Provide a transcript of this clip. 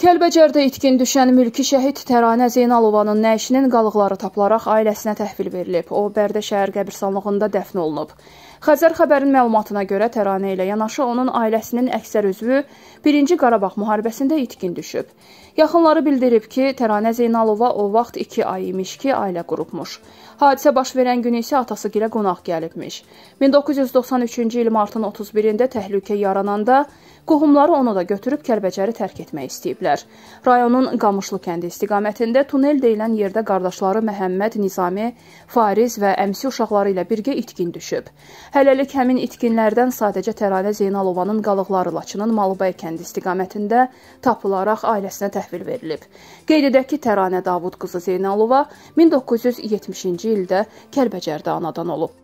Kəlbəcərdə itkin düşən mülki şəhid Təranə Zeynalovanın nəşinin qalıqları tapılaraq ailəsinə təhvil verilib. O, Bərdə şəhər qəbirstanlığında dəfn olunub. Xəzər xəbərin məlumatına görə Təranə ilə yanaşı onun ailəsinin əksər üzvü 1-ci Qarabağ müharibəsində itkin düşüb. Yaxınları bildirib ki, Təranə Zeynalova o vaxt 2 ay imiş ki, ailə qurubmuş. Hadisə baş verən gün isə atası gilə qonaq gəlibmiş. 1993-cü il martın 31-də təhlükə yarananda qohumları onu da götürüb Kəlbəcəri tərk etmək istəyiblər. Rayonun Qamışlı kəndi istiqamətində tunel deyilən yerdə qardaşları Məhəmməd Nizami, Fariz və əmsi uşaqları ilə birgə itkin düşüb. Hələlik həmin itkinlərdən sadəcə Təranə Zeynalovanın qalıqları Laçının Malıbay kəndi istiqamətində tapılaraq ailəsinə təhvil verilib. Qeyd edək ki, Təranə Davud qızı Zeynalova 1970-ci ildə Kəlbəcərdə anadan olub.